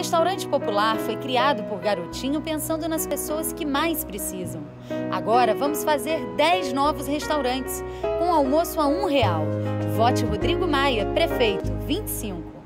restaurante popular foi criado por Garotinho pensando nas pessoas que mais precisam. Agora vamos fazer 10 novos restaurantes, com almoço a um real. Vote Rodrigo Maia, prefeito, 25.